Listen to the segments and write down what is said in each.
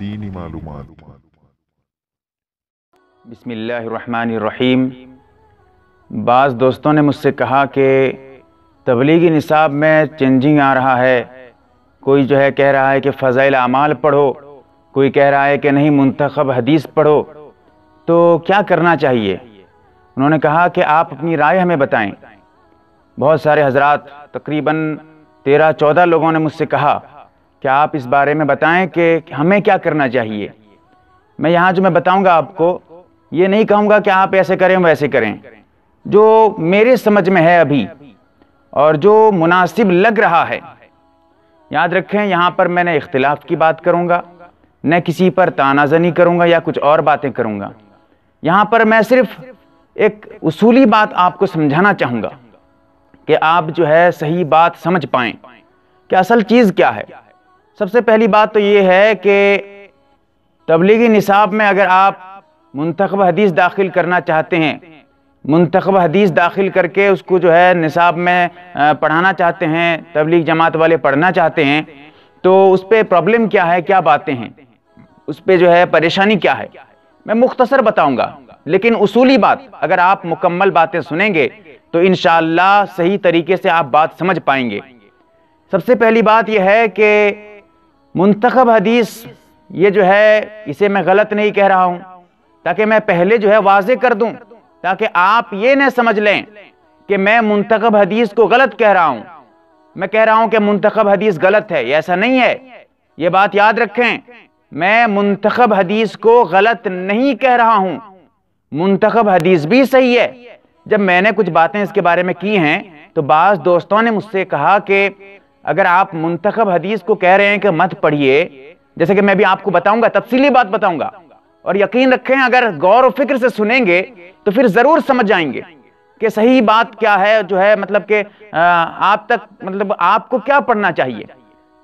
دینی معلومات۔ بسم اللہ الرحمن الرحیم۔ بعض دوستوں نے مجھ سے کہا کہ تبلیغی نصاب میں چینجنگ آ رہا ہے۔ کوئی جو ہے کہہ رہا ہے کہ فضائل اعمال پڑھو، کوئی کہہ رہا ہے کہ نہیں منتخب حدیث پڑھو۔ تو کیا کرنا چاہیے؟ انہوں نے کہا کہ آپ اپنی رائے ہمیں بتائیں۔ بہت سارے حضرات، تقریباً تیرہ، چودہ لوگوں نے مجھ سے کہا کہ آپ اس بارے میں بتائیں کہ ہمیں کیا کرنا چاہیے؟ میں یہاں جو میں بتاؤں گا آپ کو، یہ نہیں کہوں گا کہ آپ ایسے کریں، ویسے کریں۔ جو میرے سمجھ میں ہے ابھی اور جو مناسب لگ رہا ہے، یاد رکھیں، یہاں پر میں نے اختلاف کی بات کروں گا، نہ کسی پر تانازنی کروں گا یا کچھ اور باتیں کروں گا۔ یہاں پر میں صرف ایک اصولی بات آپ کو سمجھانا چاہوں گا کہ آپ جو ہے صحیح بات سمجھ پائیں کہ اصل چیز کیا ہے۔ سب سے پہلی بات تو یہ ہے کہ تبلیغی نصاب میں اگر آپ منتخب حدیث داخل کرنا چاہتے ہیں، منتخب حدیث داخل کر کے اس کو جو ہے نصاب میں پڑھانا چاہتے ہیں، تبلیغ جماعت والے پڑھنا چاہتے ہیں، تو اس پہ پرابلم کیا ہے، کیا باتیں ہیں؟ اس پہ جو ہے پریشانی کیا ہے؟ میں مختصر بتاؤں گا، لیکن اصولی بات، اگر آپ مکمل باتیں سنیں گے تو انشاءاللہ صحیح طریقے سے آپ بات سمجھ پائیں گے۔ سب سے پہلی بات یہ ہے کہ منتخب حدیث، یہ جو ہے، اسے میں غلط نہیں کہہ رہا ہوں۔ تاکہ میں پہلے جو ہے واضح کر دوں، تاکہ آپ یہ نہ سمجھ لیں کہ میں منتخب حدیث کو غلط کہہ رہا ہوں۔ میں کہہ رہا ہوں کہ منتخب حدیث غلط ہے ایسا نہیں ہے۔ یہ بات یاد رکھیں، میں منتخب حدیث کو غلط نہیں کہہ رہا ہوں۔ منتخب حدیث بھی صحیح ہے۔ جب میں نے کچھ باتیں اس کے بارے میں کی ہیں، تو بعض دوستوں نے مجھ سے کہا کہ اگر آپ منتخب حدیث کو کہہ رہے ہیں کہ مت پڑھیے، جیسے کہ میں بھی آپ کو بتاؤں گا، تفصیلی بات بتاؤں گا۔ اور یقین رکھیں، اگر غور و فکر سے سنیں گے تو پھر ضرور سمجھ جائیں گے کہ صحیح بات کیا ہے، جو ہے مطلب کہ آپ تک مطلب آپ کو کیا پڑھنا چاہیے؟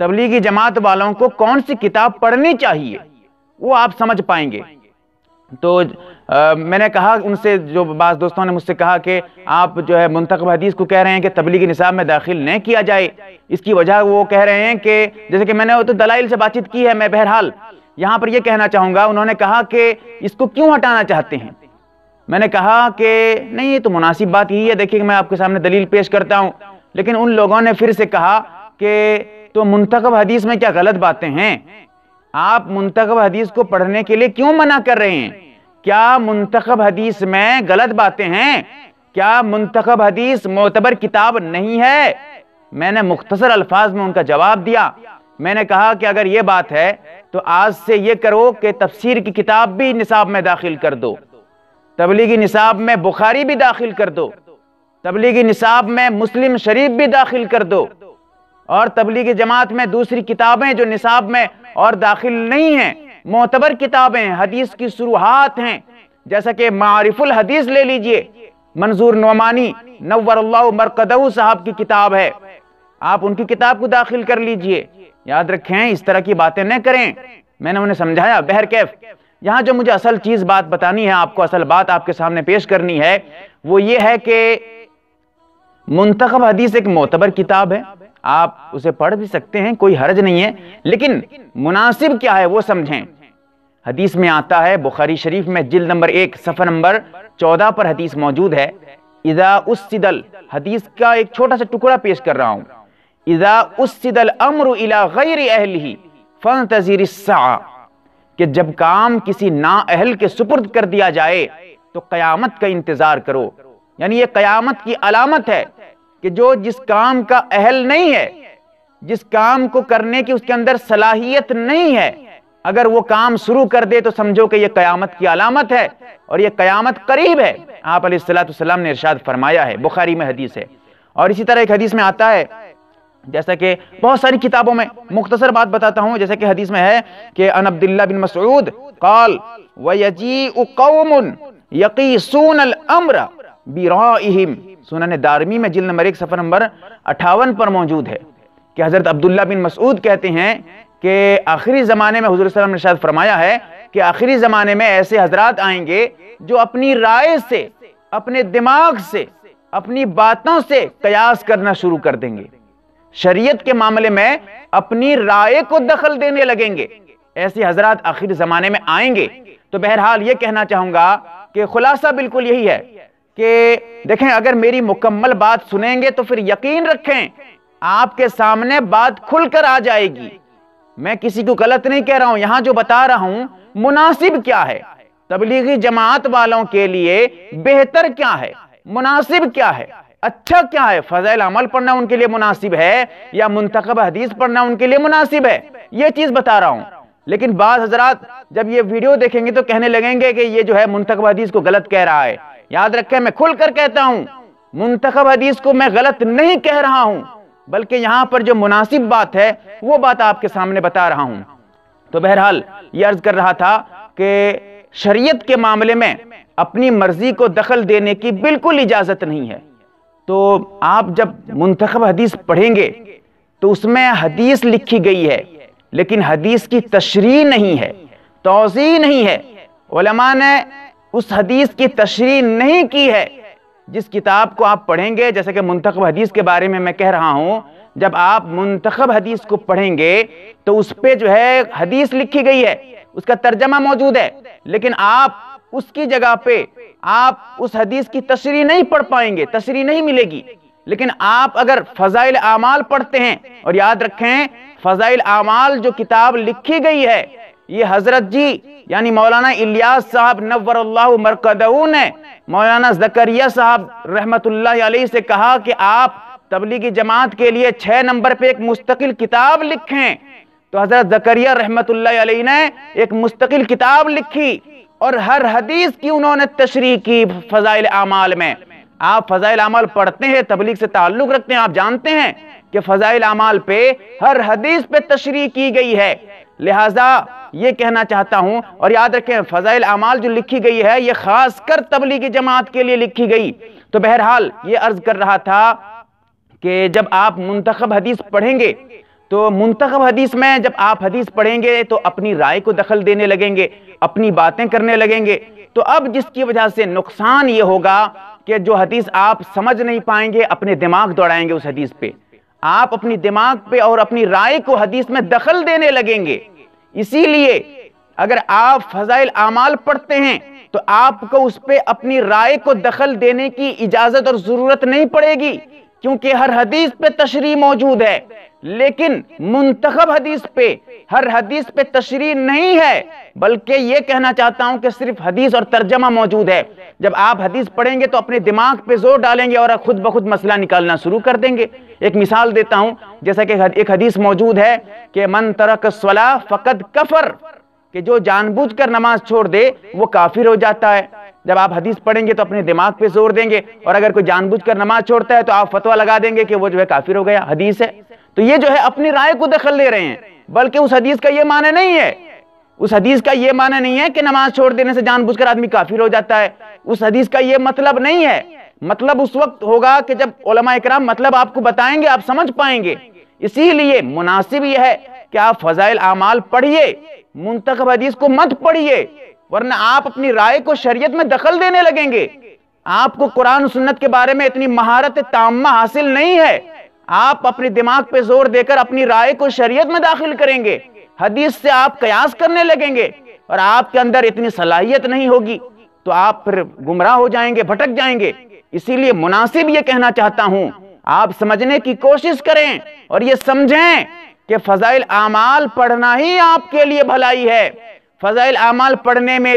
تبلیغی جماعت والوں کو کون سی کتاب پڑھنی چاہیے؟ وہ آپ سمجھ پائیں گے۔ تو میں نے کہا ان سے، جو بعض دوستوں نے مجھ سے کہا کہ آپ جو ہے منتخب حدیث کو کہہ رہے ہیں کہ تبلیغی نصاب میں داخل نہیں کیا جائے۔ اس کی وجہ وہ کہہ رہے ہیں کہ جیسے کہ میں نے تو دلائل سے بات چیت کی ہے، میں بہرحال یہاں پر یہ کہنا چاہوں گا، انہوں نے کہا کہ اس کو کیوں ہٹانا چاہتے ہیں؟ میں نے کہا کہ نہیں، یہ تو مناسب بات یہی ہے دیکھیں میں آپ کے سامنے دلیل پیش کرتا ہوں۔ لیکن ان لوگوں نے پھر سے کہا کہ تو منتخب حدیث میں کیا غلط باتیں ہیں؟ آپ منتخب حدیث کو پڑھنے کے لیے کیوں منع کر رہے ہیں؟ کیا منتخب حدیث میں غلط باتیں ہیں؟ کیا منتخب حدیث معتبر کتاب نہیں ہے؟ میں نے مختصر الفاظ میں ان کا جواب دیا۔ میں نے کہا کہ اگر یہ بات ہے، تو آج سے یہ کرو کہ تفسیر کی کتاب بھی نصاب میں داخل کر دو۔ تبلیغی نصاب میں بخاری بھی داخل کر دو۔ تبلیغی نصاب میں مسلم شریف بھی داخل کر دو۔ اور تبلیغی جماعت میں دوسری کتابیں جو نصاب میں اور داخل نہیں ہیں، معتبر کتابیں، حدیث کی شروحات ہیں۔ جیسا کہ معارف الحدیث لے لیجیے۔ منظور نعمانی، نور اللہ مرقدو صاحب کی کتاب ہے۔ آپ ان کی کتاب کو داخل کر لیجیے۔ یاد رکھیں، اس طرح کی باتیں نہ کریں۔ میں نے انہیں سمجھایا، بہر کیف۔ یہاں جو مجھے اصل چیز بات بتانی ہے، آپ کو اصل بات آپ کے سامنے پیش کرنی ہے، وہ یہ ہے کہ منتخب حدیث ایک معتبر کتاب ہے۔ آپ اسے پڑھ بھی سکتے ہیں، کوئی حرج نہیں ہے، لیکن مناسب کیا ہے وہ سمجھیں۔ حدیث میں آتا ہے، بخاری شریف میں جلد نمبر ایک، صفحہ نمبر چودہ پر حدیث موجود ہے۔ اذا اسدل حدیث کا ایک چھوٹا سا ٹکڑا پیش کر رہا ہوں۔ اذا اسدل امر الى غیر اہلہی فانتظر الساعہ، کہ جب کام کسی نا اہل کے سپرد کر دیا جائے، تو قیامت کا انتظار کرو۔ یعنی یہ قیامت کی علامت ہے۔ کہ جو جس کام کا اہل نہیں ہے، جس کام کو کرنے کی اس کے اندر صلاحیت نہیں ہے، اگر وہ کام شروع کر دے تو سمجھو کہ یہ قیامت کی علامت ہے اور یہ قیامت قریب ہے۔ آپ علیہ السلام نے ارشاد فرمایا ہے، بخاری میں حدیث ہے۔ اور اسی طرح ایک حدیث میں آتا ہے، جیسا کہ بہت ساری کتابوں میں مختصر بات بتاتا ہوں، جیسا کہ حدیث میں ہے کہ ان عبداللہ بن مسعود قال، وَيَجِيءُ قَوْمٌ يَقِيسُونَ الْأَمْرَ بِرَائِهِمْ سنن دارمی میں جلد نمبر ایک، صفحہ نمبر اٹھاون پر موجود ہے کہ حضرت عبداللہ بن مسعود کہتے ہیں کہ آخری زمانے میں حضور صلی اللہ علیہ وسلم نے شاید فرمایا ہے کہ آخری زمانے میں ایسے حضرات آئیں گے جو اپنی رائے سے، اپنے دماغ سے، اپنی باتوں سے قیاس کرنا شروع کر دیں گے۔ شریعت کے معاملے میں اپنی رائے کو دخل دینے لگیں گے۔ ایسی حضرات آخر زمانے میں آئیں گے۔ تو بہرحال یہ کہنا چاہوں گا کہ خلاصہ بالکل یہی ہے کہ دیکھیں اگر میری مکمل بات سنیں گے تو پھر یقین رکھیں آپ کے سامنے بات کھل کر آ جائے گی۔ میں کسی کو غلط نہیں کہہ رہا ہوں، یہاں جو بتا رہا ہوں، مناسب کیا ہے؟ تبلیغی جماعت والوں کے لیے بہتر کیا ہے؟ مناسب کیا ہے؟ اچھا کیا ہے؟ فضائل عمل پڑھنا ان کے لیے مناسب ہے یا منتخب حدیث پڑھنا ان کے لیے مناسب ہے؟ یہ چیز بتا رہا ہوں۔ لیکن بعض حضرات جب یہ ویڈیو دیکھیں گے تو کہنے لگیں گے کہ یہ جو ہے منتخب حدیث کو غلط کہہ رہا ہے۔ یاد رکھیں میں کھل کر کہتا ہوں، منتخب حدیث کو میں غلط نہیں کہہ رہا ہوں، بلکہ یہاں پر جو مناسب بات ہے، وہ بات آپ کے سامنے بتا رہا ہوں۔ تو بہرحال یہ عرض کر رہا تھا کہ شریعت کے معاملے میں اپنی مرضی کو دخل دینے کی بالکل اجازت نہیں ہے۔ تو آپ جب منتخب حدیث پڑھیں گے، تو اس میں حدیث لکھی گئی ہے، لیکن حدیث کی تشریح نہیں ہے، توضیح نہیں ہے۔ علماء نے اس حدیث کی تشریح نہیں کی ہے۔ جس کتاب کو آپ پڑھیں گے، جیسے کہ منتخب حدیث کے بارے میں میں کہہ رہا ہوں، جب آپ منتخب حدیث کو پڑھیں گے، تو اس پہ جو ہے حدیث لکھی گئی ہے۔ اس کا ترجمہ موجود ہے۔ لیکن آپ اس کی جگہ پہ، آپ اس حدیث کی تشریح نہیں پڑھ پائیں گے۔ تشریح نہیں ملے گی۔ لیکن آپ اگر فضائل اعمال پڑھتے ہیں، اور یاد رکھیں، فضائل اعمال جو کتاب لکھی گئی ہے یہ حضرت جی یعنی مولانا الیاس صاحب نور اللہ مرکدعو نے، مولانا زکریہ صاحب رحمت اللہ علیہ سے کہا کہ آپ تبلیغی جماعت کے لیے چھ نمبر پہ ایک مستقل کتاب لکھیں۔ تو حضرت زکریہ رحمت اللہ علیہ نے ایک مستقل کتاب لکھی اور ہر حدیث کی انہوں نے تشریح کی فضائل اعمال میں۔ آپ فضائل اعمال پڑھتے ہیں، تبلیغ سے تعلق رکھتے ہیں، آپ جانتے ہیں۔ کہ فضائل اعمال پہ ہر حدیث پہ تشریح کی گئی ہے۔ لہٰذا یہ کہنا چاہتا ہوں اور یاد رکھیں، فضائل اعمال جو لکھی گئی ہے، یہ خاص کر تبلیغی جماعت کے لیے لکھی گئی۔ تو بہرحال یہ عرض کر رہا تھا کہ جب آپ منتخب حدیث پڑھیں گے، تو منتخب حدیث میں جب آپ حدیث پڑھیں گے، تو اپنی رائے کو دخل دینے لگیں گے، اپنی باتیں کرنے لگیں گے۔ تو اب جس کی وجہ سے نقصان یہ ہوگا کہ جو حدیث آپ سمجھ نہیں پائیں گے، اپنے دماغ دوڑائیں گے اس حدیث پہ۔ آپ اپنی دماغ پہ اور اپنی رائے کو حدیث میں دخل دینے لگیں گے۔ اسی لیے اگر آپ فضائل اعمال پڑھتے ہیں تو آپ کو اس پہ اپنی رائے کو دخل دینے کی اجازت اور ضرورت نہیں پڑے گی۔ کیونکہ ہر حدیث پہ تشریح موجود ہے، لیکن منتخب حدیث پہ، ہر حدیث پہ تشریح نہیں ہے، بلکہ یہ کہنا چاہتا ہوں کہ صرف حدیث اور ترجمہ موجود ہے۔ جب آپ حدیث پڑھیں گے تو اپنے دماغ پہ زور ڈالیں گے اور خود بخود مسئلہ نکالنا شروع کر دیں گے۔ ایک مثال دیتا ہوں، جیسا کہ ایک حدیث موجود ہے کہ من ترک الصلاح فقد کفر، کہ جو جان بوجھ کر نماز چھوڑ دے، وہ کافر ہو جاتا ہے۔ جب آپ حدیث پڑھیں گے تو اپنے دماغ پہ زور دیں گے اور اگر کوئی جان بوجھ کر نماز چھوڑتا ہے تو آپ فتوہ لگا دیں گے کہ وہ جو ہے کافر ہو گیا، حدیث ہے۔ تو یہ جو ہے اپنی رائے کو دخل دے رہے ہیں، بلکہ اس حدیث کا یہ معنی نہیں ہے۔ اس حدیث کا یہ معنی نہیں ہے کہ نماز چھوڑ دینے سے جان بوجھ کر آدمی کافر ہو جاتا ہے۔ اس حدیث کا یہ مطلب نہیں ہے۔ مطلب اس وقت ہوگا کہ جب علماء اکرام مطلب آپ کو بتائیں گے، آپ سمجھ پائیں گے۔ اسی لیے مناسب یہ ہے کہ آپ فضائل اعمال پڑھیے، منتخب حدیث کو مت پڑھیے۔ ورنہ آپ اپنی رائے کو شریعت میں دخل دینے لگیں گے۔ آپ کو قرآن و سنت کے بارے میں اتنی مہارت تامہ حاصل نہیں ہے۔ آپ اپنی دماغ پہ زور دے کر اپنی رائے کو شریعت میں داخل کریں گے۔ حدیث سے آپ قیاس کرنے لگیں گے اور آپ کے اندر اتنی صلاحیت نہیں ہوگی۔ تو آپ پھر گمراہ ہو جائیں گے، بھٹک جائیں گے۔ اسی لیے مناسب یہ کہنا چاہتا ہوں۔ آپ سمجھنے کی کوشش کریں اور یہ سمجھیں کہ فضائل اعمال پڑھنا ہی آپ کے لیے بھلائی ہے۔ فضائل اعمال پڑھنے میں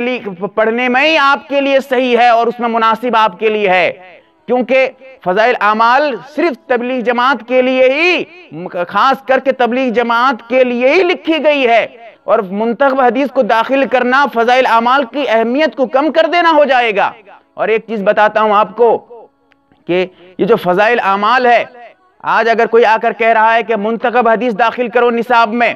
پڑھنے میں ہی آپ کے لیے صحیح ہے اور اس میں مناسب آپ کے لیے ہے۔ کیونکہ فضائل اعمال صرف تبلیغ جماعت کے لیے ہی، خاص کر کے تبلیغ جماعت کے لیے ہی لکھی گئی ہے۔ اور منتخب حدیث کو داخل کرنا فضائل اعمال کی اہمیت کو کم کر دینا ہو جائے گا۔ اور ایک چیز بتاتا ہوں آپ کو کہ یہ جو فضائل اعمال ہے، آج اگر کوئی آ کر کہہ رہا ہے کہ منتخب حدیث داخل کرو نصاب میں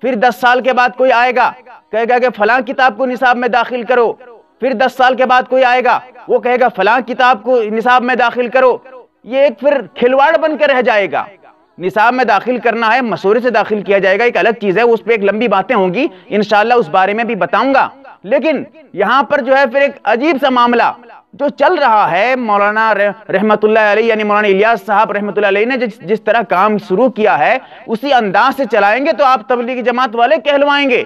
پھر دس سال کے بعد کوئی آئے گا، کہے گا کہ فلاں کتاب کو نصاب میں داخل کرو۔ پھر دس سال کے بعد کوئی آئے گا، وہ کہے گا فلاں کتاب کو نصاب میں داخل کرو۔ یہ ایک پھر کھلواڑ بن کے رہ جائے گا۔ نصاب میں داخل کرنا ہے مسورے سے داخل کیا جائے گا، ایک الگ چیز ہے، اس پہ ایک لمبی باتیں ہوں گی۔ انشاءاللہ اس بارے میں بھی بتاؤں گا۔ لیکن یہاں پر جو ہے پھر ایک عجیب سا معاملہ۔ جو چل رہا ہے، مولانا رحمت اللہ علیہ یعنی مولانا الیاس صاحب رحمت اللہ علیہ نے جس طرح کام شروع کیا ہے، اسی انداز سے چلائیں گے تو آپ تبلیغی جماعت والے کہلوائیں گے۔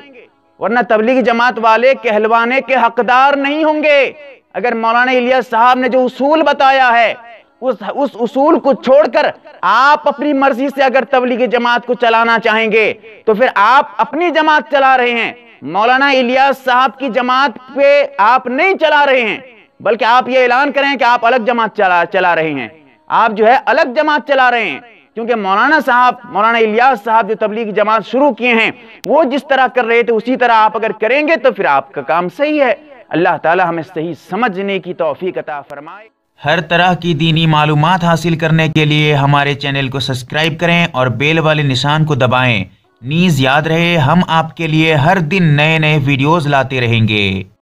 ورنہ تبلیغی جماعت والے کہلوانے کے حقدار نہیں ہوں گے۔ اگر مولانا الیاس صاحب نے جو اصول بتایا ہے، اس اس اصول کو چھوڑ کر آپ اپنی مرضی سے اگر تبلیغی جماعت کو چلانا چاہیں گے، تو پھر آپ اپنی جماعت چلا رہے ہیں۔ مولانا الیاس صاحب کی جماعت پہ آپ نہیں چلا رہے ہیں۔ بلکہ آپ یہ اعلان کریں کہ آپ الگ جماعت چلا چلا رہے ہیں۔ آپ جو ہے الگ جماعت چلا رہے ہیں۔ کیونکہ مولانا صاحب، مولانا الیاس صاحب جو تبلیغ جماعت شروع کیے ہیں، وہ جس طرح کر رہے تھے، اسی طرح آپ اگر کریں گے تو پھر آپ کا کام صحیح ہے۔ اللہ تعالی ہمیں صحیح سمجھنے کی توفیق عطا فرمائے۔ ہر طرح کی دینی معلومات حاصل کرنے کے لیے ہمارے چینل کو سبسکرائب کریں اور بیل والے نشان کو دبائیں۔ نیز یاد رہے، ہم آپ کے لیے ہر دن نئے نئے ویڈیوز لاتے رہیں گے۔